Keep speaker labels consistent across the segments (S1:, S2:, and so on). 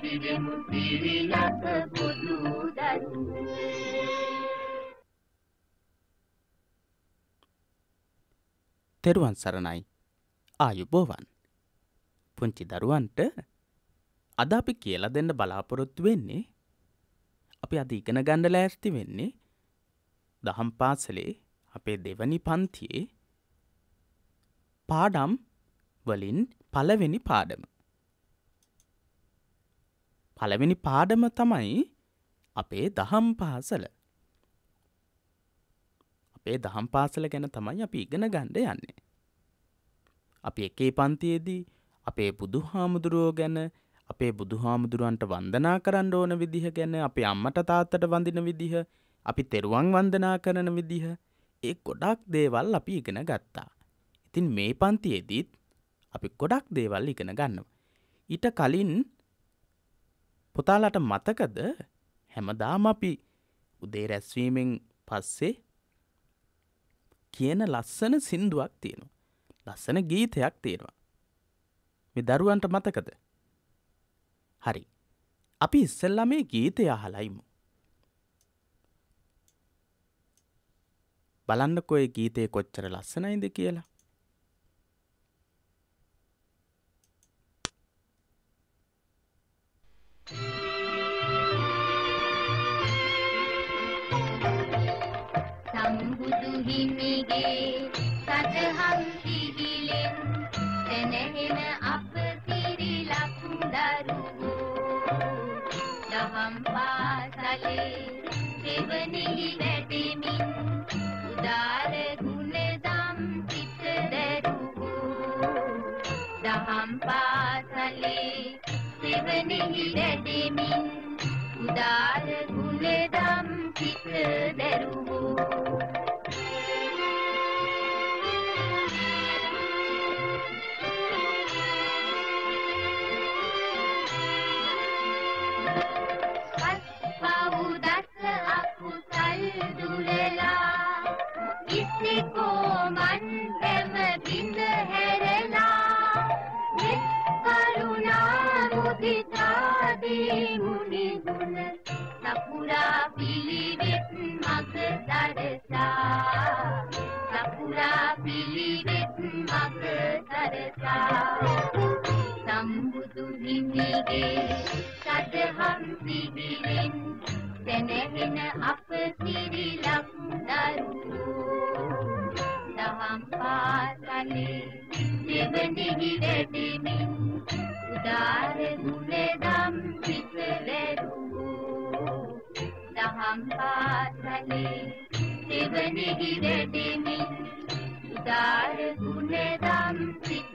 S1: අපි වෙමු පිරිලක බුදු දරු
S2: තෙරුවන් සරණයි. ආයුබෝවන් පුංචි දරුවන්ට අද අපි කියලා දෙන්න බලාපොරොත්තු වෙන්නේ අපි අද ඉගෙන ගණ්ඩ ලෑස්ති වෙන්නේ දහම් පාසලේ අපේ දෙවනි පන්තියේ පාඩම් වලින් පලවෙනි පාඩම. පළවෙනි පාඩම තමයි අපේ දහම් පාසල අපේ දහම් පාසල ගැන තමයි අපි ඉගෙන ගණ්ඩ යන්නේ අපි එකේ පන්තියේදී අපේ බුදු හාමුදුරුවෝ ගැන අපේ බුදු හාමුදුරුවන්ට වන්දනා කරන්න ඕන විදිහ ගැන අපේ අම්මට තාත්තට වඳින විදිහ අපි තෙරුවන් වන්දනා කරන විදිහ ඒ ගොඩක් දේවල් අපි ඉගෙන ගත්තා. ඉතින් මේ පන්තියේදීත් අපි ගොඩක් දේවල් ඉගෙන ගන්නවා. ඊට කලින් පොතාලට මතකද හැමදාම අපි උදේ රැස්වීමෙන් පස්සේ කියන ලස්සන සින්දුවක් තියෙනවා. ලස්සන ගීතයක් තියෙනවා. මේ දරුවන්ට මතකද? හරි. අපි ඉස්සෙල්ලා මේ ගීතය අහලයිමු. බලන්නකො ඒ ගීතේ කොච්චර ලස්සනයිද කියලා.
S1: හිමිගේ සදහම් සිහිලෙන් සැනහෙන අප සිරිලක් දරුවෝ. දහම් පාසලේ දෙවනිහි වැඩෙමින් උදාර ගුණදම් සිත දැරුවෝ. දහම් පාසලේ දෙවනිහි වැඩෙමින් උදාර ගුණදම් සිත දැරුවෝ. සම්බුදු හිමිගේ සදහම් සිහිලෙන් සැනහෙන අප සිරිලක් දරුවෝ දහම් පාසලේ දෙවනිහි වැඩෙමින් උදාර ගුණදම් සිත දැරුවෝ දහම් පාසලේ දෙවනිහි වැඩෙමින් උදාර ගුණදම් සිත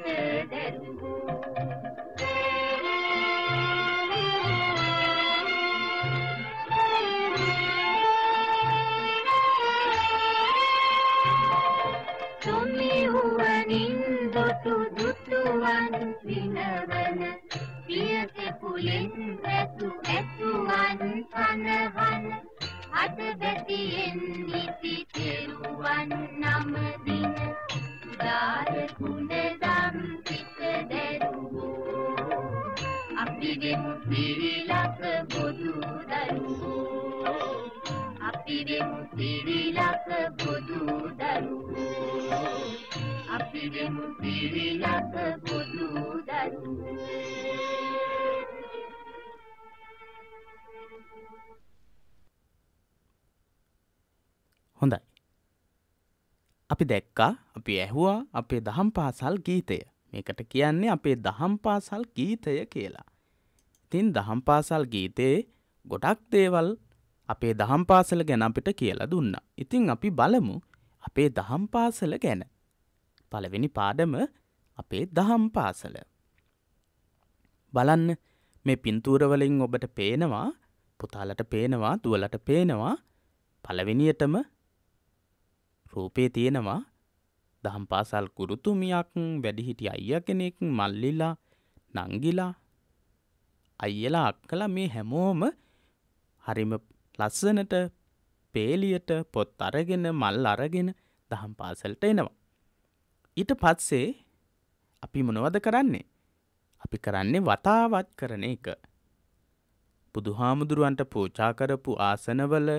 S1: දුටුවන් විනවන පියසෙපුලෙන් ඇතු ඇතුවන් කනහන. අද බැතියෙන් නිති තෙරුවන් නමදින උදාර ගුණදම් සිත දැරුවෝ. අපි වෙමු පිරිලක බොදු දරුවෝ. අපි වෙමු පිරිලක බොදු දරුවෝ. අපි වෙමු පිරිලක බොදු දරුවෝ
S2: හොඳයි. අපි දැක්කා අපි ඇහුවා අපේ දහම් පාසල් ගීතය. මේකට කියන්නේ අපේ දහම් පාසල් ගීතය කියලා. ඉතින් දහම් පාසල් ගීතයේ ගොඩක් දේවල් අපේ දහම් පාසල ගැන අපිට කියලා දුන්නා. ඉතින් අපි බලමු අපේ දහම් පාසල ගැන. පළවෙනි පාඩම අපේ දහම් පාසල. බලන්න මේ පින්තූරවලින් ඔබට පේනවා පුතාලට පේනවා දුවලට පේනවා පළවෙනියටම රූපේ තියෙනවා දහම් පාසල් ගුරුතුමියක් වැඩිහිටි අයිය කෙනෙක් මල්ලිලා නංගිලා අයියලා අක්කලා මේ හැමෝම හරිම ලස්සනට පේලියට පොත් අරගෙන මල් අරගෙන දහම් පාසලට එනවා. ඊට පත්සේ අපි මොනවද කරන්නේ? අපි කරන්නේ වතාවත් කරන එක. බුදුහාමුදුරුවන්ට පූජා කරපු ආසනවල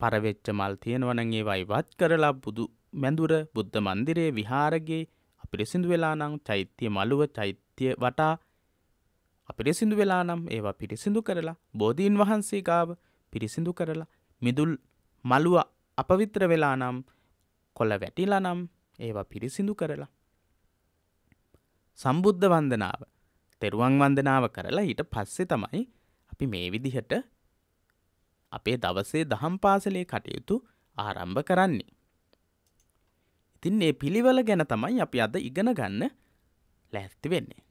S2: පරවෙච්ච මල් තියෙනවා නම් ඒවා ඉවත් කරලා බුදු මැඳුර බුද්ධ මන්දිරයේ විහාරගේ අපිරිසිදු වෙලා නම් චෛත්‍ය මළුව චෛත්‍ය වටා අපිරිසිදු වෙලා නම් ඒවා පිරිසිදු කරලා බෝධීන් වහන්සේ ගාව පිරිසිදු කරලා මිදුල් මළුව අපවිත්‍ර වෙලා නම් කොළ වැටිලා නම් ඒවා පිරිසිදු කරලා සම්බුද්ධ වන්දනාව තෙරුවන් වන්දනාව කරලා ඊට පස්සේ තමයි අපි මේ විදිහට අපේ දවසේ දහම් පාසලේ කටයුතු ආරම්භ කරන්නේ. ඉතින් ඒ පිළිවෙල ගැන තමයි අපි අද ඉගෙන ගන්න ලැස්ති වෙන්නේ.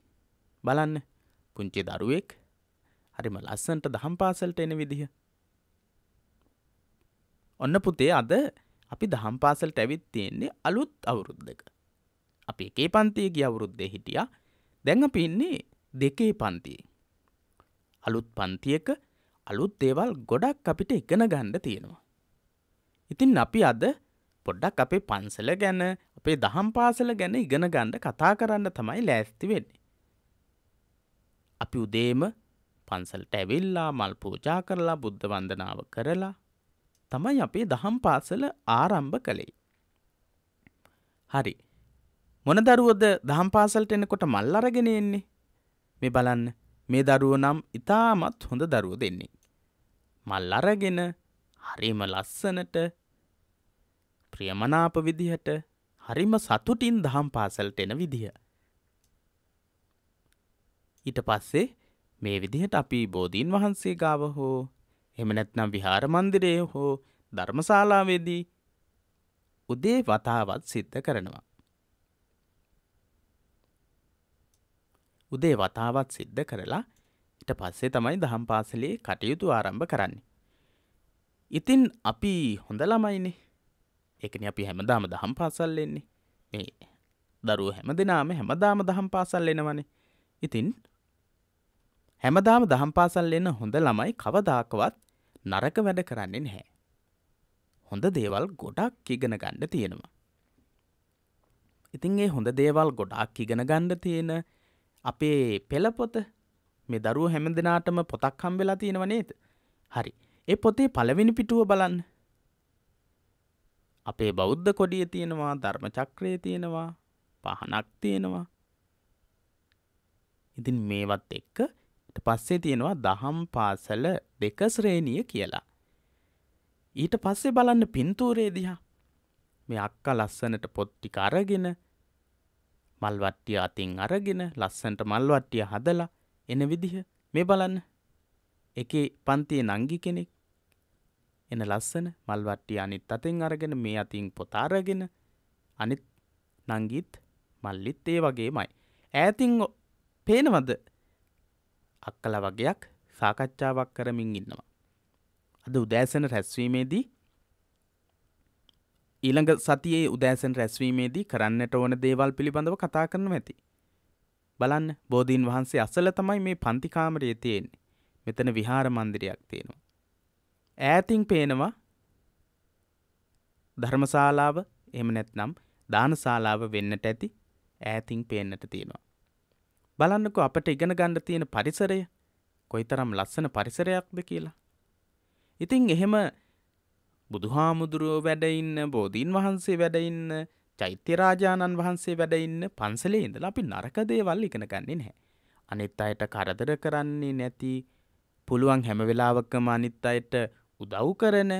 S2: බලන්න පුංචි දරුවෙක් හරිම ලස්සන්ට දහම් පාසල්ට එන විදිහ. ඔන්න පුතේ අද අපි දහම් පාසල්ට ඇවිත් තියෙන්නේ අලුත් අවුරුද්දක. අපි එකේ පන්තිය ගිය අවුරුද්දේ හිටියා දැන් අපි ඉන්නේ දෙකේ පන්තියේ. අලුත් පන්තියක අලුත් දේවල් ගොඩක් අපිට ඉගෙන ගන්න තියෙනවා. ඉතින් අපි අද පොඩ්ඩක් අපේ පන්සල ගැන අපේ දහම් පාසල ගැන ඉගෙන ගන්න කතා කරන්න තමයි ලෑස්ති වෙන්නේ. අපි උදේම පන්සල්ට ඇවිල්ලා මල් පූජා කරලා බුද්ධ වන්දනාව කරලා තමයි අපේ දහම් පාසල ආරම්භ කළේ. හරි. මොන දරුවද දහම් පාසල්ට එනකොට මල් අරගෙන එන්නේ? මේ බලන්න. මේ දරුවෝ නම් ඉතාමත් හොඳ දරුවෝ දෙන්නේ. මල් අරගෙන හරිම ලස්සනට ප්‍රියමනාප විදිහට හරිම සතුටින් දහම් පාසල්ට එන විදිහ. ඊට පස්සේ මේ විදිහට අපි බෝධීන් වහන්සේ ගාව හෝ එහෙම නැත්නම් විහාර මන්දිරයේ හෝ ධර්මශාලාවේදී උදේ වතාවත් සිද්ධ කරනවා. උදේ වතාවත් සිද්ධ කරලා ඊට පස්සේ තමයි දහම් පාසලේ කටයුතු ආරම්භ කරන්නේ. ඉතින් අපි හොඳ ළමයිනේ. ඒකනේ අපි හැමදාම දහම් පාසල් එන්නේ. මේ දරුවෝ හැමදෙනාම හැමදාම දහම් පාසල් එනවනේ. ඉතින් හැමදාම දහම් පාසල් එන්න හොඳ ළමයි කවදාකවත් නරක වැඩ කරන්නේ නැහැ. හොඳ දේවල් ගොඩක් ඉගෙන ගන්න තියෙනවා. ඉතින් ඒ හොඳ දේවල් ගොඩක් ඉගෙන ගන්න තියෙන අපේ පෙළපොත මේ දරුව හැම දෙනාටම පොතක් හම්බෙලා තියෙනව නේද? හරි. ඒ පොතේ පළවෙනි පිටුව බලන්න. අපේ බෞද්ධ කොඩිය තියෙනවා, ධර්ම චක්‍රය තියෙනවා, පහනක් තියෙනවා. ඉතින් මේවත් එක්ක ඊට පස්සේ තියෙනවා දහම් පාසල දෙක ශ්‍රේණිය කියලා. ඊට පස්සේ බලන්න පින්තූරේ දිහා. මේ අක්කා ලස්සනට පොත් ටික අරගෙන මල්වට්ටිය අතින් අරගෙන ලස්සන්ට මල්වට්ටිය හදලා එන විදිහ මේ බලන්න එකේ පන්තිය නංගි කෙනෙක් එන ලස්සන මල්වට්ටිය අනිත් අතින් අරගෙන මේ අතින් පොතාරගෙන අනිත් නංගිත් මල්ලිත් ඒ වගේමයි. ඈතින් පේනවද අක්කල වගේයක් සාකච්ඡාවක් කරමින් ඉන්නවා. අද උදෑසන රැස්වීමේදී ඊළඟ සතියේ උදෑසන රැස්වීමේදී කරන්නට ඕන දේවල් පිළිබඳව කතා කරනව ඇති. බලන්න බෝධීන් වහන්සේ අසල තමයි මේ පන්තිකාමරයේ තියෙන්නේ. මෙතන විහාර මන්දිරයක් තියෙනවා. ඈතින් පේනවා ධර්මශාලාව එහෙම නැත්නම් දානශාලාව වෙන්නට ඇති ඈතින් පේන්නට තියෙනවා. බලන්නකෝ අපට ඉගෙන ගන්න තියෙන පරිසරය කොයිතරම් ලස්සන පරිසරයක්ද කියලා. ඉතින් එහෙම බුදුහාමුදුරුවෝ වැඩඉන්න බෝධීන් වහන්සේ වැඩඉන්න චෛත්‍යරාජාණන් වහන්සේ වැඩඉන්න පන්සලේ ඉඳලා අපි නරක දේවල් ඉගෙන ගන්නේ නැහැ. අනිත් අයට කරදර කරන්නේ නැති පුළුවන් හැම වෙලාවකම අනිත් අයට උදව් කරන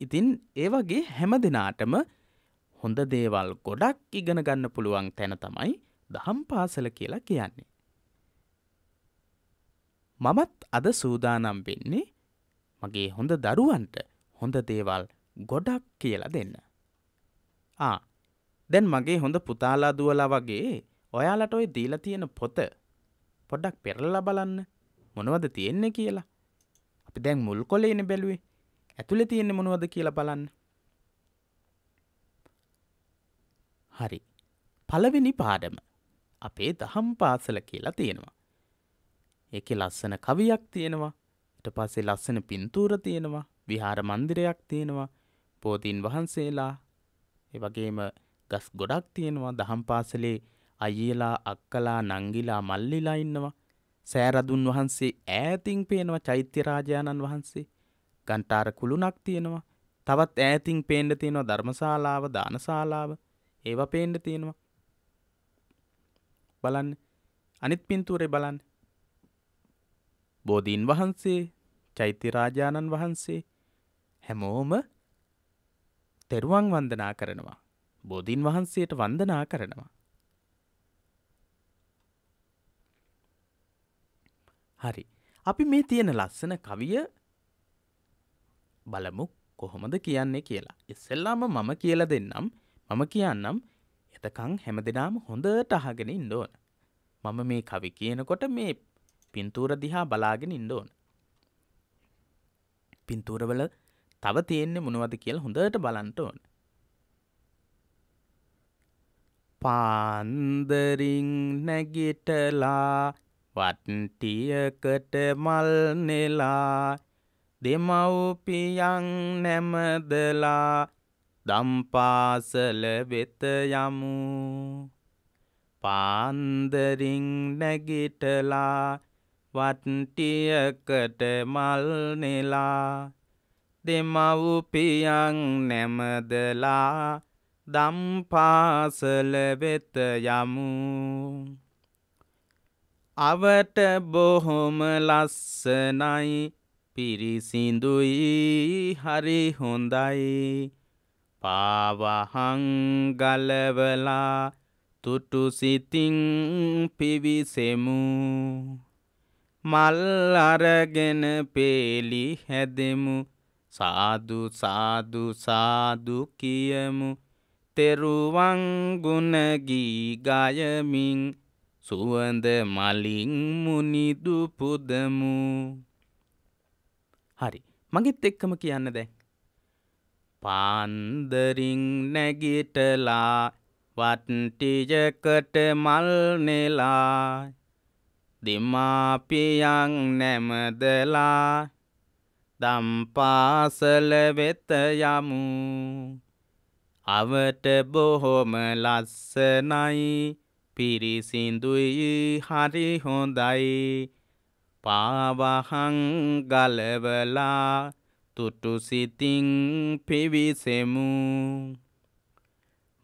S2: ඉතින් ඒ වගේ හැම දෙනාටම හොඳ දේවල් ගොඩක් ඉගෙන ගන්න පුළුවන් තැන තමයි දහම් පාසල කියලා කියන්නේ. මමත් අද සූදානම් වෙන්නේ මගේ හොඳ දරුවන්ට හොඳ දේවල් ගොඩක් කියලා දෙන්න. ආ දැන් මගේ හොඳ පුතාලා දුවලා වගේ ඔයාලට ඔය දීලා තියෙන පොත පොඩ්ඩක් පෙරලලා බලන්න මොනවද තියෙන්නේ කියලා. අපි දැන් මුල් කොලේනේ බැලුවේ. ඇතුලේ තියෙන්නේ මොනවද කියලා බලන්න. හරි. පළවෙනි පාඩම අපේ දහම් පාසල කියලා තියෙනවා. ඒකේ ලස්සන කවියක් තියෙනවා. ඊට පස්සේ ලස්සන පින්තූර තියෙනවා. විහාර මන්දිරයක් තියෙනවා. බෝධීන් වහන්සේලා ඒ වගේම ගස් ගොඩක් තියෙනවා. දහම් පාසලේ අයියලා, අක්කලා, නංගිලා, මල්ලිලා ඉන්නවා. සෑරදුන් වහන්සේ ඈතින් පේනවා චෛත්‍ය රාජාණන් වහන්සේ ගන්ටාර කුළුණක් තියෙනවා තවත් ඈතින් පේන්ඩ තියෙනවා ධර්මශාලාව දානශාලාව ඒව පේන්ඩ තියෙනවා බලන්න අනිත් පින්තූරේ බලන්න බෝධීන් වහන්සේ චෛත්‍ය රාජාණන් වහන්සේ හැමෝම තෙරුවන් වන්දනා කරනවා. බෝධීන් වහන්සේට වන්දනා කරනවා. හරි. අපි මේ තියෙන ලස්සන කවිය බලමු කොහොමද කියන්නේ කියලා. ඉස්සෙල්ලාම මම කියලා දෙන්නම්. මම කියන්නම් එතකං හැමදෙනාම හොඳට අහගෙන ඉන්න ඕන. මම මේ කවි කියනකොට මේ පින්තූර දිහා බලාගෙන ඉන්න ඕන. පින්තූරවල තව තියෙන්නේ මොනවද කියලා හොඳට බලන්න ඕන. පාන්දරින් නැගිටලා වට්ටියකට මල් නෙලා දෙමව්පියන් නැමදලා දම්පාසල වෙත යමු. පාන්දරින් නැගිටලා වට්ටියකට මල් නෙලා දෙමව්පියන් නැමදලා දම්පාසල වෙත යමු. අවට බොහොම ලස්සනයි පිරිසිදුයි හරි හොඳයි. පාවහං ගලවලා තුටු සිතින් පිවිසෙමු. මල් අරගෙන පේලි හැදෙමු. සාදු සාදු සාදු කියමු. තෙරුවන් ගුණගී ගයමින් සුවඳ මලින් මුනිදු පුදමු හරි. මගෙත් එක්කම කියන්න දැන්. පාන්දරින් නැගිටලා වට්ටියකට මල් නෙලා. දෙමාපියන් නැමදලා දම්පාසල වෙත යමු. අවට බොහොම ලස්සනයි පිරිසිදුයි හරි හොඳයි. පාවහං ගලවලා තුටු සිතින් පිවිසෙමු.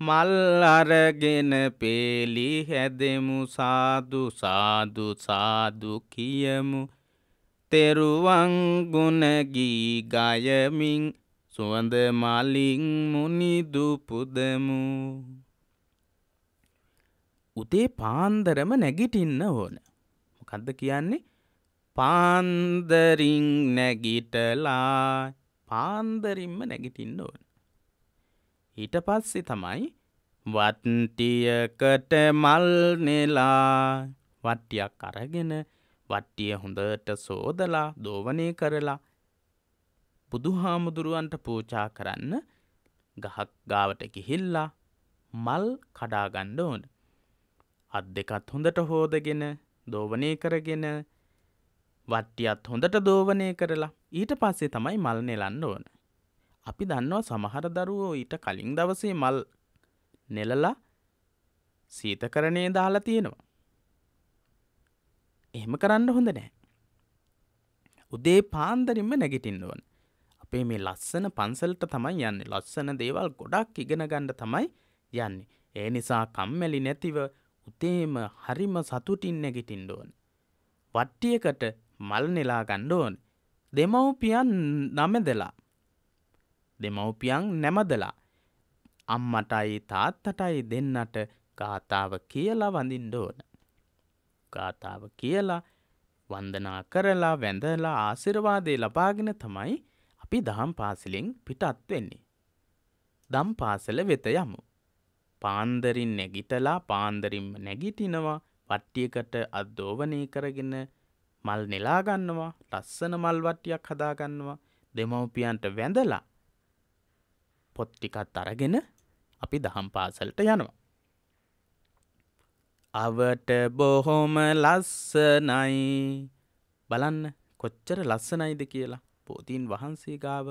S2: මල් අරගෙන පේලි හැදෙමු. සාදු සාදු සාදු කියමු. තෙරුවන් ගුණගී ගයමින් සුවඳ මලින් මුනිදු පුදමු උදේ පාන්දරම නැගිටින්න ඕන. මොකක්ද කියන්නේ? පාන්දරින් නැගිටලා පාන්දරින්ම නැගිටින්න ඕන. ඊට පස්සේ තමයි වට්ටියකට මල් නෙලා වට්ටියක් අරගෙන වට්ටිය හොඳට සෝදලා දෝවනය කරලා බුදුහාමුදුරුවන්ට පූචා කරන්න ගහක් ගාවට ගිහිල්ලා මල් කඩාගණ්ඩ ඕන. අත් දෙකත් හොඳට හෝදගෙන දෝවනය කරගෙන වට්ටියත් හොඳට දෝවනය කරලා ඊට පස්සේ තමයි මල් නෙලන්න ඕන. අපි දන්නවා සමහර දරුවෝ ඊට කලින් දවසේ මල් නෙලලා සීතකරණය දාලා තියෙනවා. එහෙම කරන්න හොඳ නෑ. උදේ පාන්දරින්ම නැගිටින්න ඕන. අපේ මේ ලස්සන පන්සලට තමයි යන්නේ. ලස්සන දේවල් ගොඩක් ඉගෙන ගන්න තමයි යන්නේ. ඒ නිසා කම්මැලි නැතිව උදේම හරිම සතුටින් නැගිටින්න ඕන. වට්ටියකට මල් නෙලා ගන්න ඕන. දෙමව්පියන් නමදලා දෙමව්පියන් නැමදලා අම්මටයි තාත්තටයි දෙන්නට ගාථාව කියලා වඳින්න ඕන. ගාථාව කියලා වන්දනා කරලා වැඳලා ආසිර්වාදය ලබාගෙන තමයි අපි දහම් පාසලෙන් පිටත් වෙන්නේ. දම් පාසල වෙත යමු. පාන්දරින් නැගිටලා පාන්දරින්ම නැගිටිනවා වට්ටියකට අද්දෝවනය කරගෙන මල් නෙලාගන්නවා ලස්සන මල් වට්ටියක් හදාගන්නවා දෙමව්පියන්ට වැඳලා පොත්ටිකත් අරගෙන අපි දහම් පාසලට යනවා. අවට බොහොම ලස්සනයි. බලන්න කොච්චර ලස්සනයිද කියලා. පෝතීන් වහන්සේ ගාව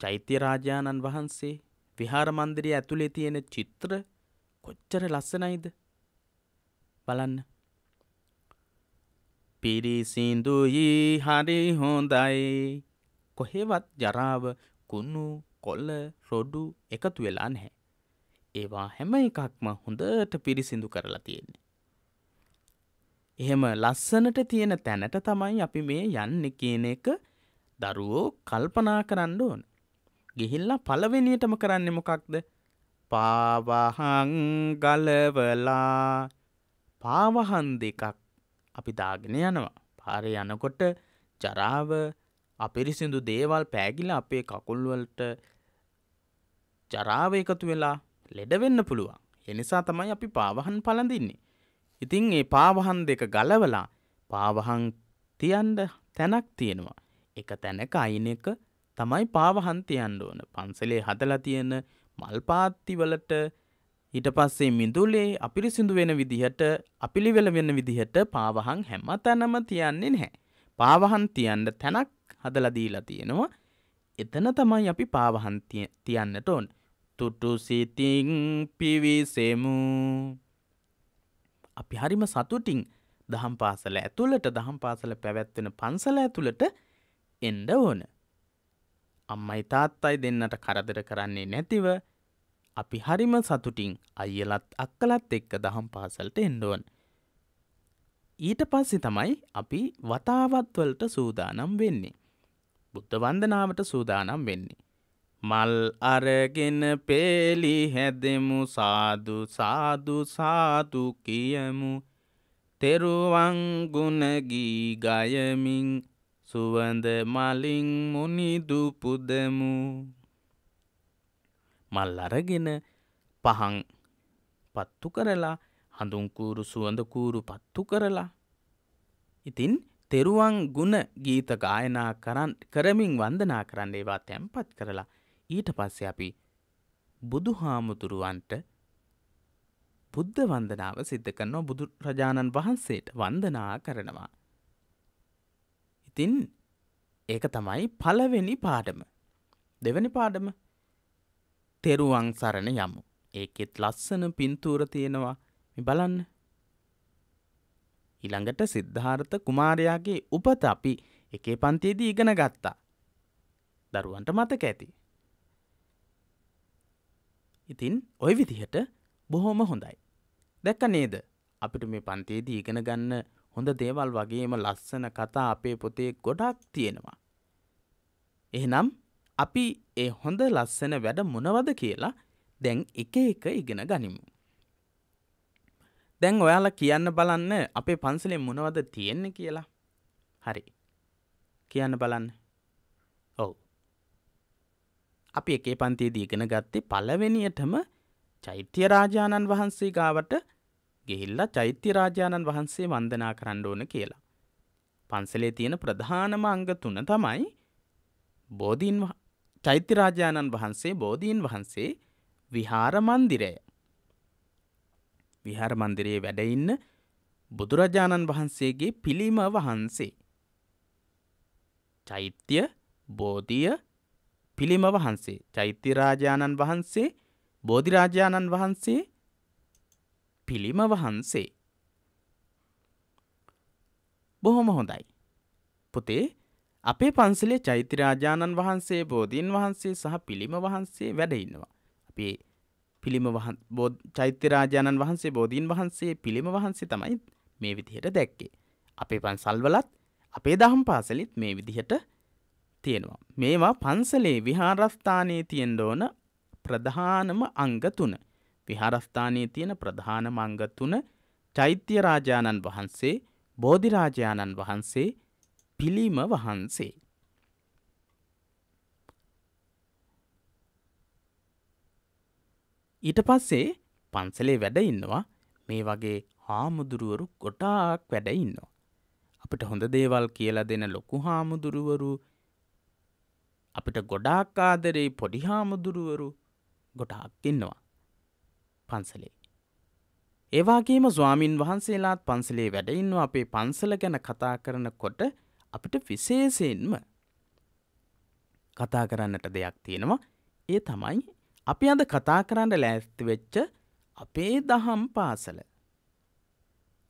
S2: චෛත්‍ය රාජාණන් වහන්සේ විහාර මන්දිරය ඇතුළේ තියෙන චිත්‍ර කොච්චර ලස්සනයිද? බලන්න. පිරිසිදුයි හරි හොඳයි කොහෙවත් ජරාව කුණු කොල්ල රොඩු එකතු වෙලා නැහැ. ඒවා හැම එකක්ම හොඳට පිරිසිදු කරලා තියෙන්නේ. එහෙම ලස්සනට තියෙන තැනට තමයි අපි මේ යන්න කියන එක දරුවෝ කල්පනා කරන්න ඕන. ගිහිල්ලා පළවෙනියටම කරන්නේ මොකක්ද? පාවහන් ගලවලා පාවහන් දෙකක් අපි දාගෙන යනවා. පාරේ යනකොට ජරාව අපිරිසිදු දේවල් පෑගිලා අපේ කකුල්වලට ජරාව එකතු වෙලා ලෙඩ වෙන්න පුළුවන්. එනිසා තමයි අපි පාවහන් පළඳින්නේ. ඉතින් ඒ පාවහන් දෙක ගලවලා පාවහන් තියන්ඩ තැනක් තියෙනවා. එක තැනක අයින එක තමයි පාවහන් තියන්න ඕන. පන්සලේ හදලා තියෙන මල්පාත්තිවලට ඊට පස්සේ මිදුලේ අපිරිසිදු වෙන විදිහට අපිළිවෙල වෙන විදිහට පාවහන් හැම තැනම තියන්නේ නැහැ. පාවහන් තියන්න තැනක් හදලා දීලා තියෙනවා. එතන තමයි අපි පාවහන් තියන්නට ඕන. තුටු සිතින් පිවිසෙමු. අපි හරිම සතුටින් දහම් පාසල ඇතුළට දහම් පාසල පැවැත්වෙන පන්සල ඇතුළට එන්ඩ ඕන. අම්මයි තාත්තයි දෙන්නට කරදර කරන්නේ නැතිව අපි හරිම සතුටින් අයියලත් අක්කලත් එක්ක දහම් පාසල්ට එන්ඩුවන්. ඊට පස්සෙ තමයි අපි වතාවත්වලට සූදානම් වෙන්නේ. බුද්ධ වන්දනාවට සූදානම් වෙන්නේ. මල් අරගෙන පේලි හැදෙමු සාදු සාදු සාදු කියමු තෙරුවංගුණගී ගයමින් සුවඳ මලින් මුනිදු පුදමු මල් අරගෙන පහන් පත්තු කරලා හඳුන්කූරු සුවඳකූරු පත්තු කරලා ඉතින් තෙරුවන් ගුණ ගීත ගායනා කරන් කරමින් වන්දනා කරන්න ඒවා තැන්පත් කරලා ඊට පස්සේ අපි බුදු හාමුදුරුවන්ට බුද්ධ වන්දනාව සිද්ධ කරනවා බුදුරජාණන් වහන්සේට වන්දනා කරනවා. ඉතින් ඒක තමයි පළවෙනි පාඩම. දෙවැනි පාඩම තෙරුවන් සරණ යමු. ඒකෙත් ලස්සන පින්තූර තියෙනවා බලන්න. ඊළඟට සිද්ධාර්ථ කුමාරයාගේ උපත අපි එකේ පන්තියේදී ඉගෙන ගත්තා. දරුවන්ට මතක ඇති. ඉතින් ඔය විදිහට බොහොම හොඳයි. දැක්ක නේද අපිට මේ පන්තියේදී ඉගෙන ගන්න හොඳ දේවල් වගේම ලස්සන කතා අපේ පොතේ ගොඩක් තියෙනවා. එහෙනම් අපි ඒ හොඳ ලස්සන වැඩ මොනවද කියලා දැන් එක එක ඉගෙන ගනිමු. දැන් ඔයාලා කියන්න බලන්න අපේ පන්සලේ මොනවද තියෙන්නේ කියලා. හරි. කියන්න බලන්න. ඔව්. අපි එකේ පන්තියේදී ඉගෙන ගත්තේ පළවෙනියටම චෛත්‍ය රාජානන් වහන්සේ ගාවට ගිහිල්ලා චෛත්‍ය රාජානන් වහන්සේ වන්දනා කරන්න ඕන කියලා. පන්සලේ තියෙන ප්‍රධානම අංග තුන තමයි බෝධීන් චෛත්‍ය රාජානන් වහන්සේ බෝධීන් වහන්සේ විහාර මන්දිරය. විහාර මන්දිරයේ වැඩඉන්න බුදුරජාණන් වහන්සේගේ පිළිම වහන්සේ. චෛත්‍ය බෝධිය පිළිම වහන්සේ චෛත්‍යරාජාණන් වහන්සේ බෝධිරාජාණන් වහන්සේ පිළිම වහන්සේ. බොහොම හොඳයි. පුතේ අපේ පන්සලේ චෛත්‍යරාජාණන් වහන්සේ බෝධීන් වහන්සේ සහ පිළිම වහන්සේ වැඩඉන්නවා. අපේ පිළිම චෛත්‍යරාජාණන් වහන්සේ බෝධීන් වහන්සේ පිළිම වහන්සේ තමයි මේ විදිහට දැක්කේ. අපේ පන්සල්වලත් අපේ දහම් පාසලිත් මේ විදිහට තියෙනවා. මේවා පන්සලේ විහාරස්ථානයේ තියෙන්න ඕන ප්‍රධානම අංග තුන. විහාරස්ථානයේ තියෙන ප්‍රධානම අංග තුන චෛත්‍ය රාජානන් වහන්සේ, බෝධිරාජානන් වහන්සේ, පිළිම වහන්සේ. ඊට පස්සේ පන්සලේ වැඩ ඉන්නවා මේ වගේ හාමුදුරුවරු ගොටාක් වැඩ ඉන්නවා. අපිට හොඳ දේවල් කියලා දෙන ලොකු හාමුදුරුවරු අපිට ගොඩාක් ආදරේ පොඩි හාමුදුරුවරු ගොඩාක් ඉන්නවා පන්සලේ. ඒවාගේම ස්වාමින් වහන්සේලාත් පන්සලේ වැඩඉන්නවා අපේ පන්සල ගැන කතා කරනකොට අපිට විශේෂයෙන්ම කතා කරන්නට දෙයක් තියෙනවා. ඒ තමයි අපි අද කතා කරන්න ලෑස්ති වෙච්ච අපේ දහම් පාසල.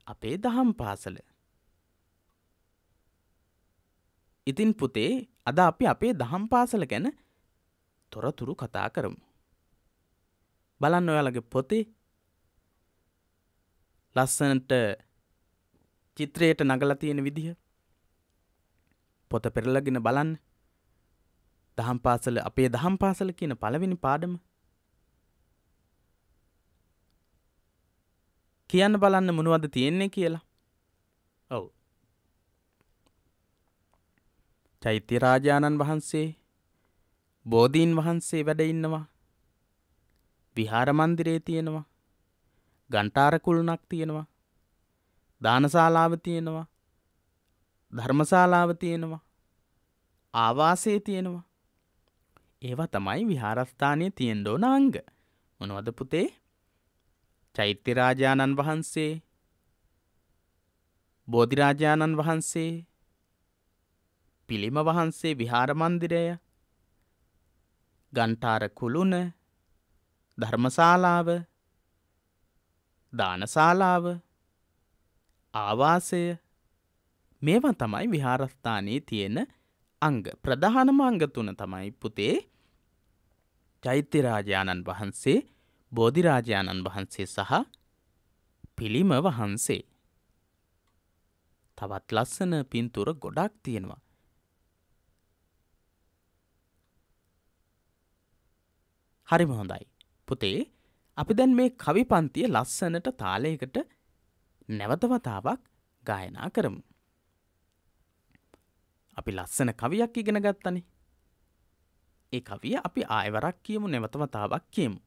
S2: අපේ දහම් පාසල. ඉතින් පුතේ අද අපි අපේ දහම් පාසල ගැන තොරතුරු කතා කරමු. බලන්න ඔයාලගේ පොතේ ලස්සනට චිත්‍රයට නගලා තියෙන විදිහ. පොත පෙරලගෙන බලන්න. දහම් පාසල අපේ දහම් පාසල කියන පළවෙනි පාඩම. කියන්න බලන්න මොනවද තියෙන්නේ කියලා. ඔව්. චෛත්‍ය රාජාණන් වහන්සේ බෝධීන් වහන්සේ වැඩ ඉන්නවා. විහාර මන්දිරේ තියෙනවා. ගන්ටාර කුළුණක් තියෙනවා. දානශාලාව තියෙනවා. ධර්මශාලාව තියෙනවා. ආවාසය තියෙනවා. ඒවා තමයි විහාරස්ථානය තියෙන්න ඕන අංග මොනවද පුතේ? චෛත්‍යරාජාණන් වහන්සේ බෝධිරාජාණන් වහන්සේ පිළිම වහන්සේ විහාරමන්දිරය ගන්ටාර කුළුණ ධර්මශාලාව දානශාලාව ආවාසය මේවා තමයි විහාරස්ථානයේ තියෙන අංග ප්‍රධානම අංග තුන තමයි පුතේ චෛත්‍යරාජාණන් වහන්සේ බෝධිරාජාණන් වහන්සේ සහ පිළිම වහන්සේ තවත් ලස්සන පින්තුර ගොඩක් තියෙනවා හරිම හොඳයි. පුතේ අපි දැන් මේ කවි පන්තිය ලස්සනට තාලයකට නැවතවතාවක් ගායනා කරමු. අපි ලස්සන කවියක් ඉගෙන ගත්තනේ. ඒ කවිය අපි ආයවරක් කියමු නැවතවතාවක් කියමු.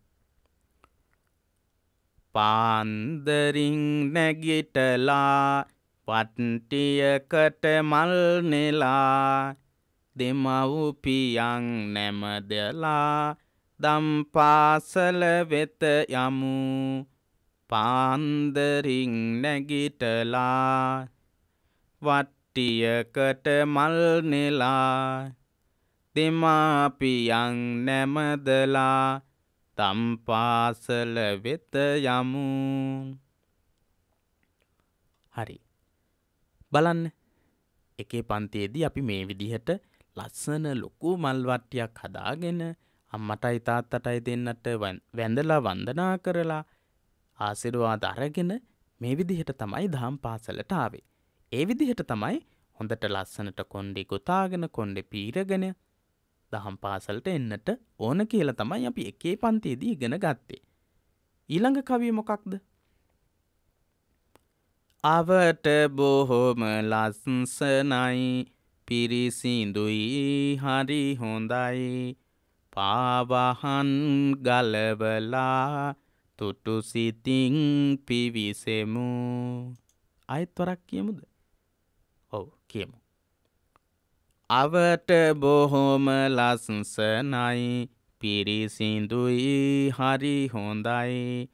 S2: පාන්දරින් නැගිටලා පට්ටියකට මල් නෙලා දෙමව්පියන් නැමදලා දම්පාසල වෙත යමු පාන්දරින් නැගිටලා වට්ටියකට මල් නෙලා දෙමාපියන් නැමදලා තම්පාසල වෙත යමු. හරි. බලන්න. එකේ පන්තියේදී අපි මේ විදිහට ලස්සන ලොකු මල්වට්ටියක් හදාගෙන අම්මටයි තාත්තටයි දෙන්නට වැඳලා වන්දනා කරලා ආසිරුවාද අරගෙන මේ විදිහට තමයි දහම් පාසලට ආවේ. ඒ විදිහට තමයි හොඳට ලස්සනට කොන්්ඩි ගොතාගෙන කොන්්ඩෙ පීරගෙන දහම් පාසලට එන්නට ඕන කියල තමයි අපි එකේ පන්තියේදී ඉගෙන ගත්තේ. ඊළඟ කවිය මොකක්ද? අවට බොහොම ලස්සනයි පිරිසිදුයි හරි හොඳයි පාවහන් ගලවලා තුටු සිතින් පිවිසෙමු අයත්වරක් කියමුද ඔව් කියමු. අවට බොහොම ලස්සනයි පිරිසිදුයි හරි හොඳයි.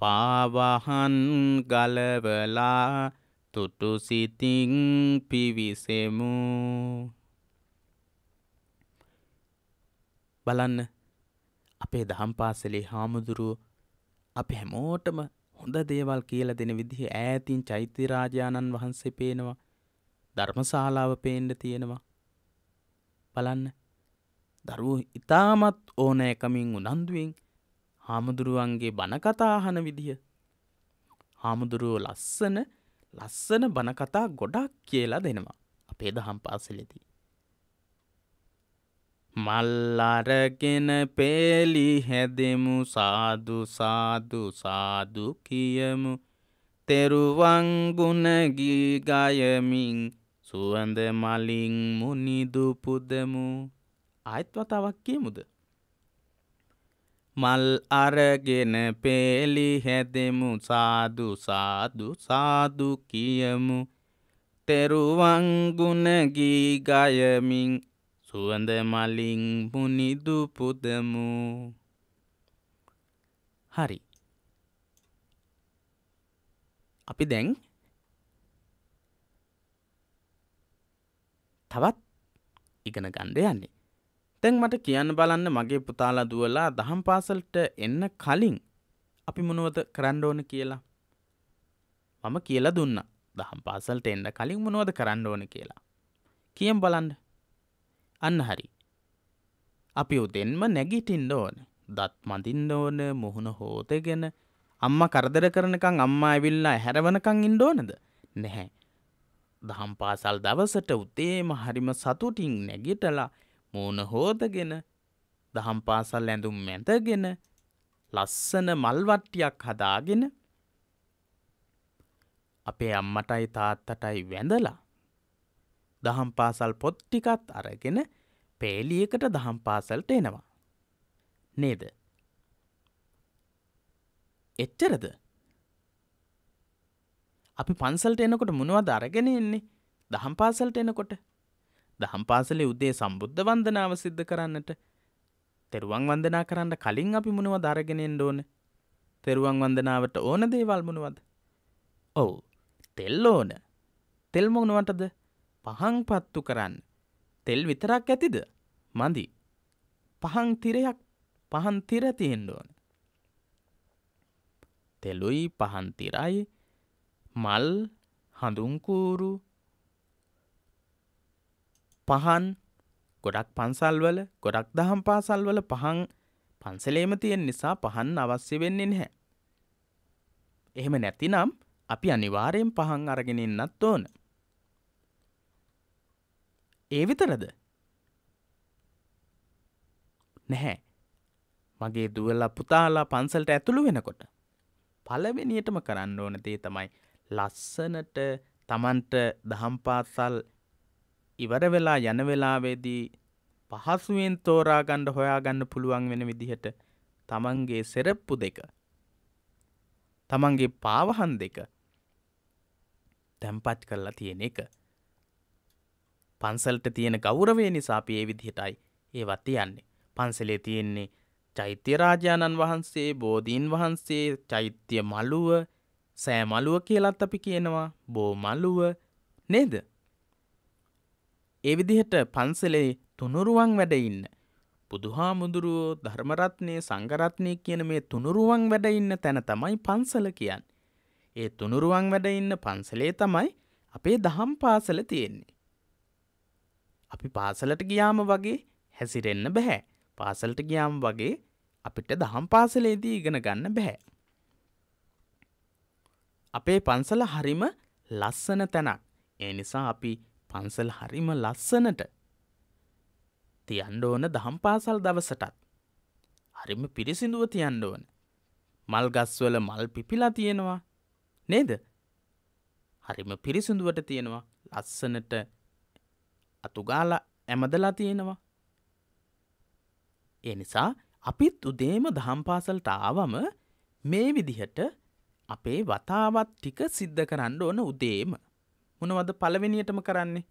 S2: පාවහන් ගලවලා තුටු සිතින් පිවිසෙමු. බලන්න අපේ දහම් පාසලේ හාමුදුරුව අපි හැමෝටම හොඳ දේවල් කියල දෙන විදිහ ඈතින් චෛත්‍යරාජාණන් වහන්සේ පේනවා. ධර්මශාලාව පේන්ඩ තියෙනවා. බලන්න. දරුව ඉතාමත් ඕන එකමින් උනන්දුවෙන් හාමුදුරුවන්ගේ බණකතාහන විදිහ. හාමුදුරුවෝ ලස්සන ලස්සන බණකතා ගොඩක් කියලා දෙනවා. අපේ දහම් පාසලෙදී. මල්ලරගෙන පේලි හැදෙමු සාදු සාදු සාදු කියමු. තෙරුවංගුණගී ගයමින් සුවඳ මලින් මුනිදු පුදමු ආයත් වතාවක් කියමුද? මල් අරගෙන පේලි හැදෙමු. සාදු සාදු සාදු කියමු. තෙරුවංගුණගී ගයමින් සුවඳ මලින් පුනිදු පුදමු හරි. අපි දැන් තවත් ඉගෙන ගණ්ඩ යන්නේ. තැන් මට කියන්න බලන්න මගේ පුතාලා දුවලා දහම් පාසල්ට එන්න කලින් අපි මොනුවද කරන්න ඕන කියලා? මම කියලා දුන්න. දහම් පාසල්ට එන්න කලින් මොනුවද කරන්න ඕන කියලා. කියම් බලන්න. අන්න හරි. අපි උදෙන්ම නැගිටින්න ඕන. දත් මඳින්න ඕන මුහුණ හෝතගෙන අම්ම කරදර කරනකං අම්මා ඇවිල්ලා හැරවනකං ඉන්න ඕනද? නැහැ. දහම් පාසල් දවසට උත්තේම හරිම සතුටින් නැගිටලා මූුණ හෝදගෙන දහම් පාසල් ඇඳුම් මැතගෙන ලස්සන මල්වට්ටියක් හදාගෙන අපේ අම්මටයි තාත්තටයි වැඳලා දහම් පාසල් පොත්ටිකත් අරගෙන පේලියකට දහම් පාසල්ට එනවා. නේද. එච්චරද අපි පන්සල්ට එනකොට මොනවද අරගෙන එන්නේ? දහම් පාසල්ට එනකොට. දහම් පාසලේ උදේ සම්බුද්ධ වන්දනාව සිද්ධ කරන්නට. තෙරුවන් වන්දනා කරන්න කලින් අපි මොනව දරගෙනෙන් ඕන? තෙරුවන් වන්දනාවට ඕන දේවල් මොනවද? ඔවු තෙල් ඕන. තෙල් මොනවටද? පහන් පත්තු කරන්න. තෙල් විතරක් ඇතිද? මදි. පහන් තිරයක් පහන් තිර තියෙන්ඩ ඕන. තෙලුයි පහන් තිරයි මල් හඳුන්කූරු පහන් ගොඩක් පන්සල්වල ගොඩක් දහම් පාසල්වල පහන් පන්සලේම තියෙන් නිසා පහන් අවශ්‍ය වෙන්නේ නැහැ. එහෙම නැතිනම් අපි අනිවාරයෙන් පහන් අරගෙනන්නත් ඕන. ඒ විතරද නැහැ මගේ දුවලා පුතාලා පන්සල්ට ඇතුළු වෙනකොට පලවෙනියටම කරන්න ඕන දේ තමයි ලස්සනට තමන්ට දහම්පාසල් ඉවර වෙලා යන වෙලාවේදී පහසුවෙන් තෝරාගණ්ඩ හොයාගන්න පුළුවන් වෙන විදිහට තමන්ගේ සෙරප්පු දෙක තමන්ගේ පාවහන් දෙක තැම්පත් කරලා තියෙන එක. පන්සල්ට තියෙන ගෞරවේ නිසාපි ඒ විදිහටයි ඒ වත්ත යන්නේ. පන්සලේ තියෙන්නේ චෛත්‍ය රාජාණන් වහන්සේ බෝධීන් වහන්සේ චෛත්‍ය මළුව සෑ මළුව කියලත් අපි කියනවා බෝ මළුව නේද ඒ විදිහට පන්සලේ තුනුරුවන් වැඩ ඉන්න බුදුහාමුදුරුවෝ ධර්මරත්නය සංගරත්නය කියන මේ තුනුරුවන් වැඩ ඉන්න තැන තමයි පන්සල කියන්න. ඒ තුනුරුවන් වැඩ ඉන්න පන්සලේ තමයි අපේ දහම් පාසල තියෙන්නේ. අපි පාසලට ගියාම වගේ හැසිරෙන්න බැහැ. පාසලට ගියාම් වගේ අපිට දහම් පාසලේදී ඉගෙන ගන්න බැහැ. අපේ පන්සල හරිම ලස්සන තැනක්. ඒ නිසා අපි පන්සල් හරිම ලස්සනට තියන්ඩ ඕන දහම් පාසල් දවසටත්. හරිම පිරිසිදුව තියන්ඩ ඕන. මල් ගස්වල මල් පිපිලා තියෙනවා නේද? හරිම පිරිසිදුවට තියෙනවා ලස්සනට අතුගාලා ඇමදලා තියෙනවා. ඒ නිසා අපිත් උදේම දහම් පාසල්ට ආවම මේ විදිහට අපේ වතාවත් ටික සිද්ධ කරන්න ඕන උදේම මොනවද පළවෙනියටම කරන්නේ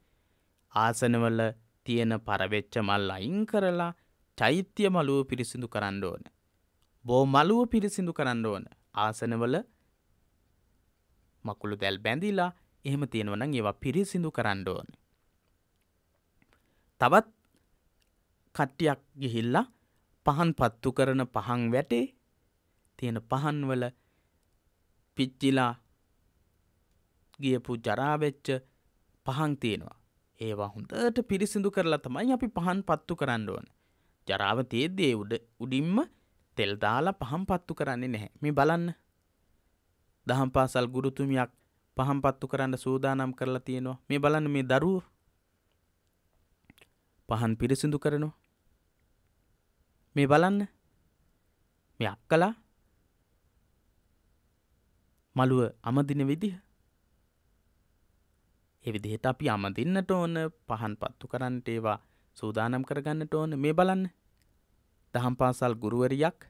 S2: ආසනවල තියෙන පරවෙච්ච මල් අයින් කරලා චෛත්‍ය මළුව පිරිසිදු කරන්න ඕන. බෝ මළුව පිරිසිදු කරන්න ඕන ආසනවල මකුළු දැල් බැඳිලා එහෙම තියෙනවනම් ඒවා පිරිසිදු කරන්න ඕන. තවත් කට්ටියක් ගිහිල්ලා පහන් පත්තු කරන පහන් වැටේ තියෙන පහන්වල පිච්චිලා ගියපු ජරාවෙච්ච පහන් තියෙනවා. ඒවා හොඳට පිරිසිදු කරලා තමයි අපි පහන් පත්තු කරන්න ඕන. ජරාව තේද්දේ උඩ උඩින්ම තෙල් දාලා පහම් පත්තු කරන්නේ නැහැ. මේ බලන්න. දහම් පාසල් ගුරුතුමියක් පහම් පත්තු කරන්න සූදානම් කරලා තියෙනවා. මේ බලන්න මේ දරුව පහන් පිරිසිදු කරනවා. මේ බලන්න. මේ අක්කලා මළුව අමදින විදිහ. එවිදිහට අපි අමදින්නට ඕන පහන් පත්තු කරන්නට ඒවා සූදානම් කරගන්නට ඕන. මේ බලන්න. දහම් පාසල් ගුරුවරියක්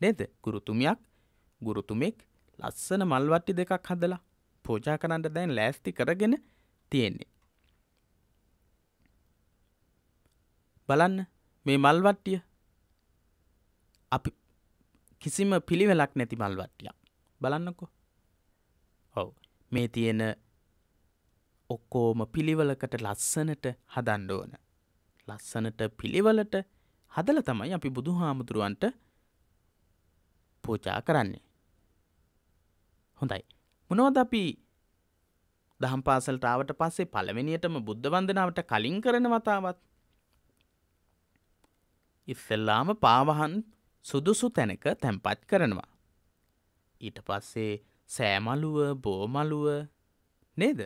S2: නේද? ගුරුතුමියක් ගුරුතුමෙක් ලස්සන මල්වට්ටි දෙකක් හදලා පෝජා කරන්නට දැන් ලෑස්ති කරගෙන තියෙන්නේ. බලන්න මේ මල්වට්ටිය අපි කිසිම පිළිවෙලක් නැති මල්වට්ටියක් බලන්නකෝ. ඔව්. මේ තියෙන ඔක්කෝම පිළිවලකට ලස්සනට හදන්න ඕන. ලස්සනට පිළිවලට හදල තමයි අපි බුදු හාමුදුරුවන්ට පූජා කරන්නේ. හොඳයි. මොනවද අපි දහම් පාසලට ආවට පස්සේ පළවෙනියටම බුද්ධ වන්දනාවට කලින් කරන වතාවත්? ඉස්සෙල්ලාම පාවහන් සුදුසු තැනක තැන්පත් කරනවා. ඊට පස්සේ සෑමලුව බෝමලුව නේද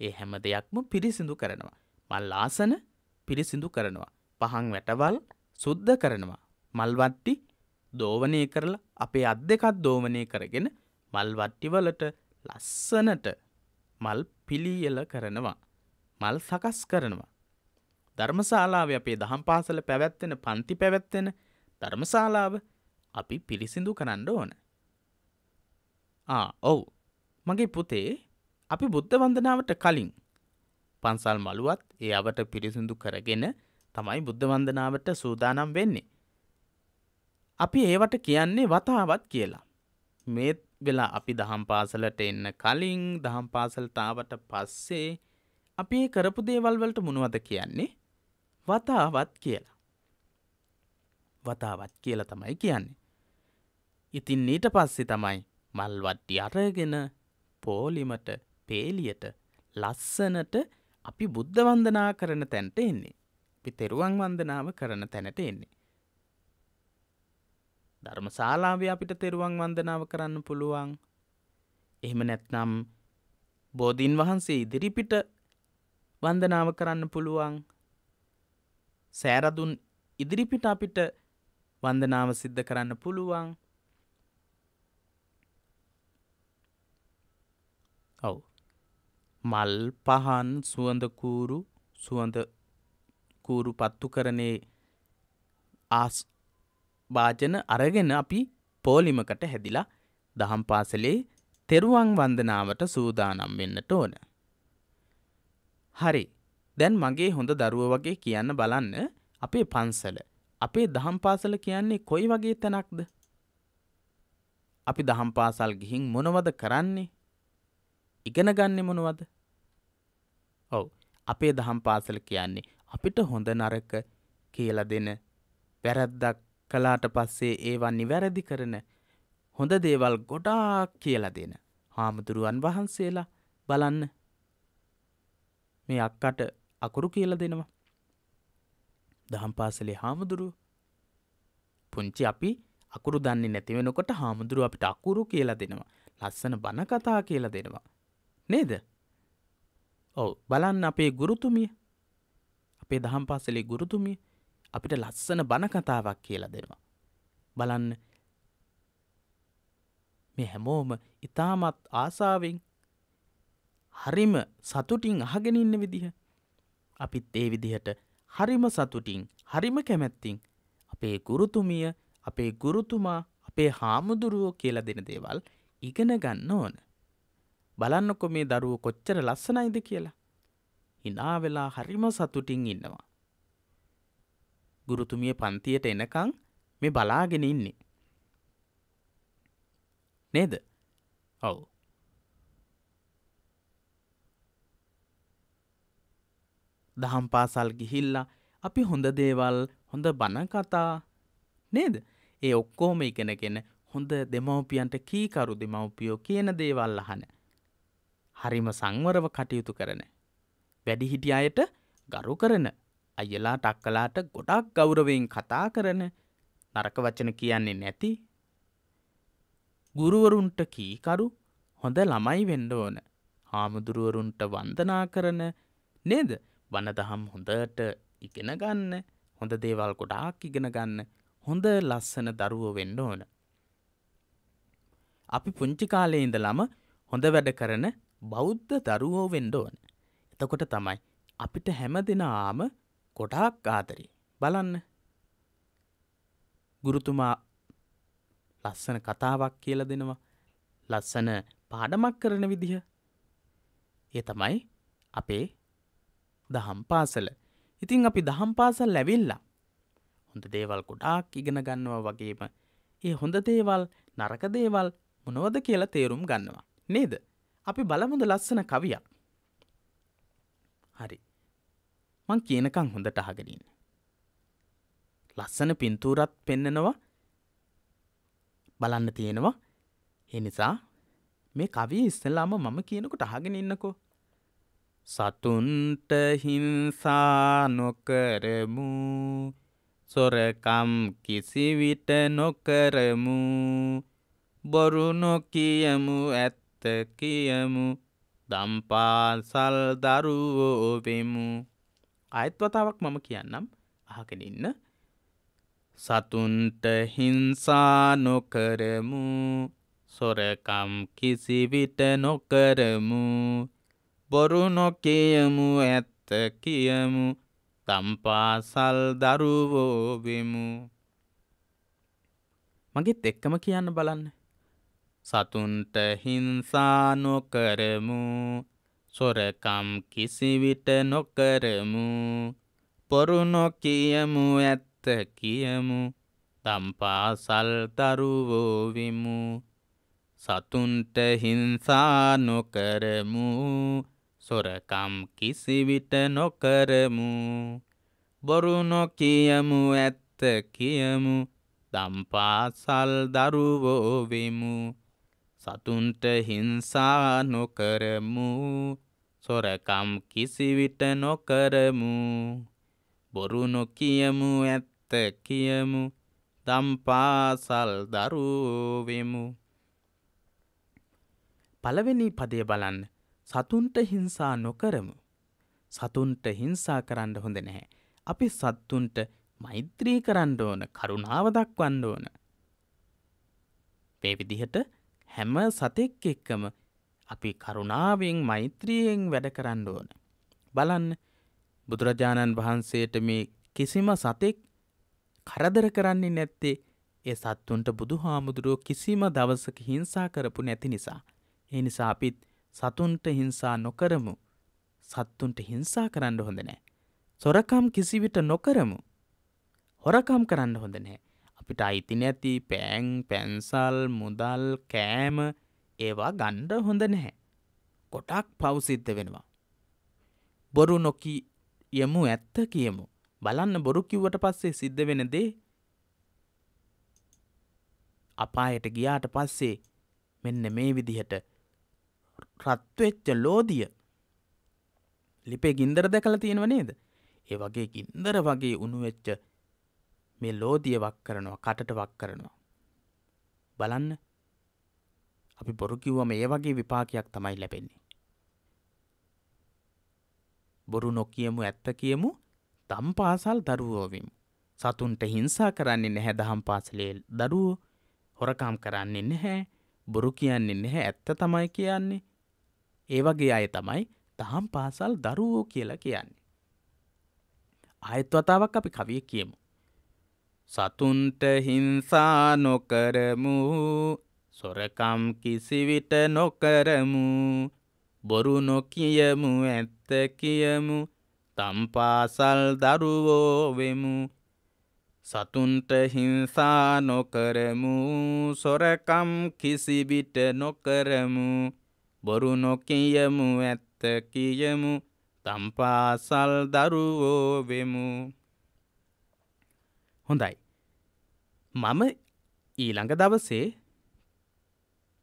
S2: ඒ හැම දෙයක්ම පිරිසිදු කරනවා. මල් ආසන පිරිසිදු කරනවා. පහන් වැටවල් සුද්ධ කරනවා. මල්වට්ටි දෝවනය කරලා අපේ අත් දෙකත් දෝවනය කරගෙන මල්වට්ටිවලට ලස්සනට මල් පිළියල කරනවා. මල් සකස් කරනවා. ධර්මශාලාව අපේ දහම් පාසල පැවැත්වෙන පන්ති පැවැත්වෙන ධර්මශාලාව අපි පිරිසිදු කරන්න ඕන. ආ ඔව් මගේ පුතේ අපි බුද්ධ වන්දනාවට කලින් පන්සල් මළුවත් ඒ අවට පිරිසිදු කරගෙන තමයි බුද්ධ වන්දනාවට සූදානම් වෙන්නේ. අපි ඒවට කියන්නේ වතාවත් කියලා. මේ වෙලා අපි දහම් පාසලට එන්න කලින් දහම් පාසල්තාවට පස්සේ අපි ඒ කරපු දේවල් වලට මොනවද කියන්නේ වතාවත් කියලා. වතාවත් කියලා තමයි කියන්නේ. ඉතින් ඊට පස්සේ තමයි මල් වට්ටි අරගෙන පෝලිමට පේලියට ලස්සනට අපි බුද්ධ වන්දනා කරන තැන්ට එන්නේ. අපි තෙරුවන් වන්දනාව කරන තැනට එන්නේ. ධර්මශාලාවේ අපිට තෙරුවන් වන්දනාව කරන්න පුළුවන්. එහෙම නැත්නම් බෝධීන් වහන්සේ ඉදිරිපිට වන්දනාව කරන්න පුළුවන්. සෑරදුන් ඉදිරිපිට අපිට වන්දනාව සිද්ධ කරන්න පුළුවන්. ඔව්. මල් පහන් සුවඳකූරු සුවඳ කූරු පත්තු කරනේ ආස් භාජන අරගෙන අපි පෝලිමකට හැදිලා දහම් පාසලේ තෙරුවන් වන්දනාවට සූදානම් වෙන්නට ඕන. හරි දැන් මගේ හොඳ දරුව වගේ කියන්න බලන්න අපේ පන්සල අපේ දහම් පාසල කියන්නේ කොයි වගේ තැනක්ද. අපි දහම් පාසල් ගිහින් මොනවද කරන්නේ ඉගෙන ගන්න මොනවද? ඔව්. අපේ දහම් පාසල කියන්නේ අපිට හොඳ නරක කියල දෙන වැරැද්දක් කලාට පස්සේ ඒවා නිවැරදි කරන හොඳ දේවල් ගොඩාක් කියලා දෙන හාමුදුරුවන් වහන්සේලා බලන්න. මේ අක්කට අකුරු කියල දෙනවා. දහම් පාසලේ හාමුදුරුව. පුංචි අපි අකුරු දන්නේ නැතිවෙනකොට හාමුදුරුව අපිට අකුරු කියලා දෙනවා. ලස්සන බණ කතා කියලා දෙනවා. නේද ඔව් බලන්න අපේ ගුරුතුමිය අපේ දහම් පාසලේ ගුරුතුමිය අපිට ලස්සන බණ කතාවක් කියලා දෙනවා. බලන්න මේ හැමෝම ඉතාමත් ආසාාවෙන් හරිම සතුටින් අහගෙන ඉන්න විදිහ. අපිත් ඒ විදිහට හරිම සතුටින් හරිම කැමැත්තිං අපේ ගුරුතුමිය අපේ ගුරුතුමා අපේ හාමුදුරුවෝ කියල දෙන දේවල් ඉගෙන ගන්න ඕන. බලන්නකො මේ දරුව කොච්චර ලස්සනයිද කියලා. හිනා වෙලා හරිම සතුටින් ඉන්නවා. ගුරුතුමිය පන්තියට එනකං මේ බලාගෙන ඉන්නේ. නේද? ඔව්. දහම් පාසල් ගිහිල්ලා අපි හොඳ දේවල් හොඳ බණ කතා නේද? ඒ ඔක්කොම ඉගෙනගෙන හොඳ දෙමව්පියන්ට කීකරු දෙමව්පියෝ කියන දේවල් අහන. හරිම සංවරව කටයුතු කරන. වැඩිහිටිය අයට ගරු කරන. අයලා ටක්කලාට ගොඩක් ගෞරවයෙන් කතා කරන. නරක වචන කියන්නේ නැති. ගුරුවරුන්ට කීකරු හොඳ ළමයි වෙන්න ඕන. හාමුදුරුවරුන්ට වන්දනා කරන. නේද? වනදහම් හොඳට ඉගෙන ගන්න. හොඳ දේවල් ගොඩාක් ඉගෙන ගන්න. හොඳ ලස්සන දරුවෝ වෙන්න ඕන. අපි පුංචි කාලේ ඉඳලම හොඳ වැඩ කරන බෞද්ධ දරුවෝ වෙන්න ඕන. එතකොට තමයි අපිට හැම දෙනාම ගොඩාක් ආදරේ. බලන්න. ගුරුතුමා ලස්සන කතාවක් කියල දෙනවා. ලස්සන පාඩමක් කරන විදිහ. ඒ තමයි අපේ දහම් පාසල. ඉතිං අපි දහම් පාසල් ලැවිල්ලා හොඳ දේවල් ගොඩාක් ඉගෙන ගන්නවා වගේම ඒ හොඳ දේවල් නරක දේවල් මොනවද කියලා තේරුම් ගන්නවා. නේද? අපි බලමුද ලස්සන කවියක්? හරි. මං කියනකං හොඳට අහගෙනන්න. ලස්සන පින්තූරත් පෙන්නනවා. බලන්න තියෙනවා. එනිසා මේ කවී ඉස්සල්ලාම මම කියනකොට අහගෙන ඉන්නකෝ. සතුන්ට හිංසා නොකරමු. සොරකම් කිසිවිට නොකරමු. බොරු නොකියමු ඇත්ත කියමු. දම්පාසල් දරුවෝ වෙමු. අයත්වතාවක් මම කියන්නම්. අහගෙන ඉන්න. සතුන්ට හිංසා නොකරමු. සොරකම් කිසිවිට නොකරමු. බොරු නොකියමු ඇත්ත කියමු. තම්පාසල් දරුවෝ වෙමු. මගෙත් එක්කම කියන්න බලන්න. සතුන්ට හිංසා නොකරමු. සොරකම් කිසිවිට නොකරමු. පොරු නොකියමු ඇත්ත කියමු. තම්පාසල් දරුවෝ විමු. සතුන්ට හිංසා නොකරමු. සොරකම් කිසිවිට නොකරමු. බොරු නොකියමු ඇත්ත කියමු. දම්පාසල් දරුවෝ වෙමු. සතුන්ට හිංසා නොකරමු සොරකම් කිසිවිට නොකරමු බොරු නොකියමු ඇත්ත කියමු දම්පාසල් දරුවෙමු පළවෙනි පදය බලන්න සතුන්ට හිංසා නොකරමු. සතුන්ට හිංසා කරන්න හොඳ නැහැ. අපි සත්තුන්ට මෛත්‍රී කරන්න ඕන කරුණාව දක්වන්න ඕන. මේ විදිහට හැම සතෙක් එක්කම අපි කරුණාවෙන් මෛත්‍රියෙන් වැඩ කරන්න ඕන. බලන්න බුදුරජාණන් වහන්සේට මේ කිසිම සතෙක් කරදර කරන්නේ නැත්තේ ඒ සත්තුන්ට බුදු හාමුදුරුවෝ කිසිම දවසක හිංසා කරපු නැති නිසා. ඒ නිසා අපිත් සතුන්ට හිංසා නොකරමු. සත්තුන්ට හිංසා කරන්න හොඳ නෑ. සොරකම් කිසිවිට නොකරමු. හොරකම් කරන්න හොඳ නෑ. අපිට අයිති නැති පෑං පැන්සල් මුදල් කෑම ඒවා ගණ්ඩ හොඳ නැහැ. කොටක් පවසිද්ධ වෙනවා. බොරු නොකී යමු ඇත්ත කියමු. බලන්න බොරු කිව්වට පස්සේ සිද්ධ වෙන දේ අපායට ගියාට පස්සේ මෙන්න මේ විදිහට රත්වෙච්ච ලෝදිය ලිපේ ගින්දර දැකල තියෙනව නේද ඒ වගේ ගින්දර වගේ උනුවෙච්ච මේ ලෝදිය වක් කරනවා කටට වක් කරනවා. බලන්න. අපි බොරු කිව්වම ඒ වගේ විපාකයක් තමයි ලැබෙන්නේ. බොරු නොකියමු ඇත්ත කියමු දම් පාසල් දරුවෝවිමු සතුන්ට හිංසා කරන්නේ නැහැ දහම් පාසලේ දරුවෝ. හොරකම් කරන්නේ නැහැ බොරු කියන්නේ නැහැ ඇත්ත තමයි කියන්නේ. ඒ වගේ අය තමයි දහම් පාසල් දරුවෝ කියලා කියන්නේ. ආයත් වතාවක් අපි කවිය කියමු. සතුන්ට හිංසා නොකරමු. සොරකම් කිසිවිට නොකරමු. බොරු නොකියමු ඇත්ත කියමු. තම්පාසල් දරුවෝ වෙමු. සතුන්ට හිංසා නොකරමු. සොරකම් කිසිවිට නොකරමු. බොරු නොකියමු ඇත්ත කියමු. තම්පාසල් දරුවෝ වෙමු. හොඳයි. මම ඊළඟ දවසේ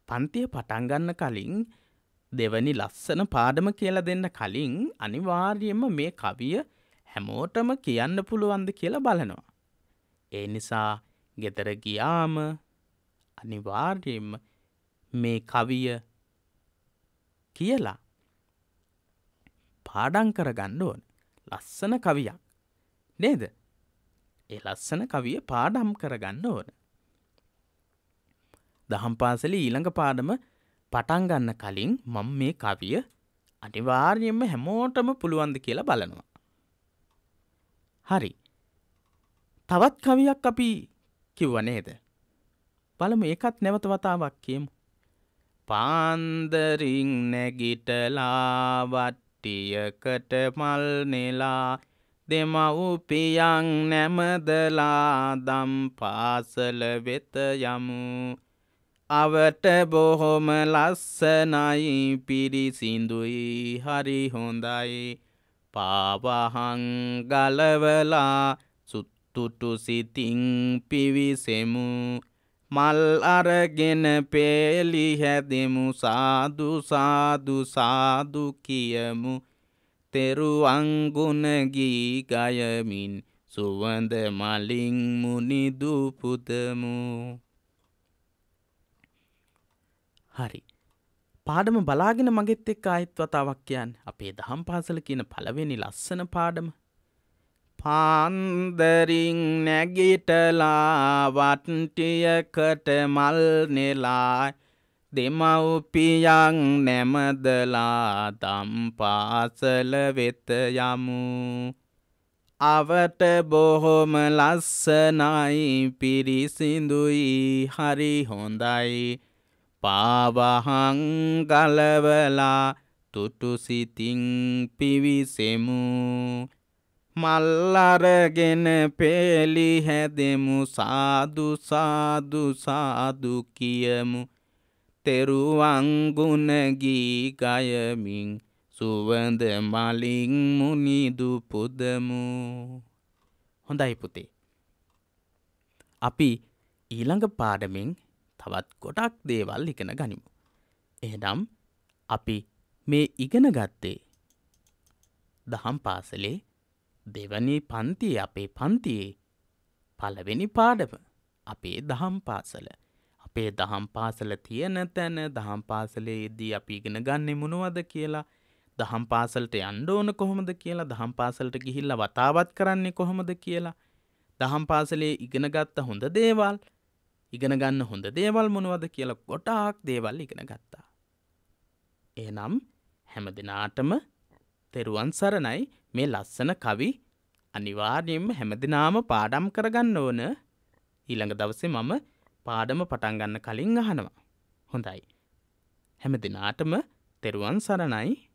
S2: පන්තිය පටන්ගන්න කලින් දෙවනි ලස්සන පාඩම කියලා දෙන්න කලින් අනිවාර්යයෙන්ම මේ කවිය හැමෝටම කියන්න පුළුවන්ද කියලා බලනවා. ඒ නිසා ගෙදර ගියාම අනිවාර්යයෙන්ම මේ කවිය කියලා පාඩං කරගන්න ඕන. ලස්සන කවියක්. නේද? ඒ ලස්සන කවිය පාඩම් කරගන්න ඕන. දහම් පාසල ඊළඟ පාඩම පටන්ගන්න කලින් මම මේ කවිය අනිවාර්යෙන්ම හැමෝටම පුළුවන්ද කියලා බලනවා. හරි. තවත් කවියක් අපි කිව්ව නේද? බලමු ඒකත් නැවත වතාවක් කියමු. පාන්දරින් නැගිටලා වට්ටියකට මල් නෙලා දෙමව්පියන් නැමදලා දම් පාසල වෙත යමු. අවට බොහොම ලස්සනයි පිරිසිඳුයි හරි හොඳයි. පාවහං ගලවලා සුත්තුටු සිතින් පිවිසෙමු. මල් අරගෙන පේලි හැදෙමු සාදු සාදු සාදු කියමු. තෙරුවංගුණගී ගයමින් සුවඳ මලින් මුනිදු පුදමු හරි. පාඩම බලාගෙන මගෙත් එක් අයිත් වතාවක් කියන්න. අපේ දහම් පාසල කියන පළවෙනි ලස්සන පාඩම. පාන්දරින් නැගිටලා වට්ටියකට මල් නෙලා දෙමව්පියන් නැමදලා දම් පාසල වෙත යමු. අවට බොහොම ලස්සනයි පිරිසිදුයි හරි හොඳයි. පාවහං ගලවලා තුටුසිතින් පිවිසෙමු. මල්ලරගෙන පේලි හැදෙමු සාදු සාදු සාදු කියමු. තෙරුවංගුණගී ගයමින් සුවඳ මලින් මුනිදු පුදමු හොඳයි පුතේ අපි ඊළඟ පාඩමින් තවත් ගොඩක් දේවල් ඉගෙන ගනිමු. එහෙනම් අපි මේ ඉගෙන ගත්තේ දහම් පාසලේ දෙවනි පන්තියේ අපේ පන්තියේ පළවෙනි පාඩම අපේ දහම් පාසල. අපේ දහම් පාසල තියෙන තැන දහම් පාසලේදී අපි ඉගෙන ගන්නේ මොනවද කියලා? දහම් පාසලට යන්න ඕන කොහොමද කියලා? දහම් පාසලට ගිහිල්ලා වතාවත් කරන්නේ කොහොමද කියලා? දහම් පාසලේ ඉගෙන ගත්ත හොඳ දේවල් ඉගෙන ගන්න හොඳ දේවල් මොනවද කියලා ගොටාක් දේවල් ඉගෙන ගත්තා. එනම් හැම දෙනාටම තෙරුවන් සරණයි. මේ ලස්සන කවි අනිවාර්යෙන්ම හැමදිනාම පාඩම් කරගන්න ඕන. ඊළඟ දවසේ මම පාඩම පටන්ගන්න කලින් අහනවා. හොඳයි. හැම දෙනාටම තෙරුවන් සරණයි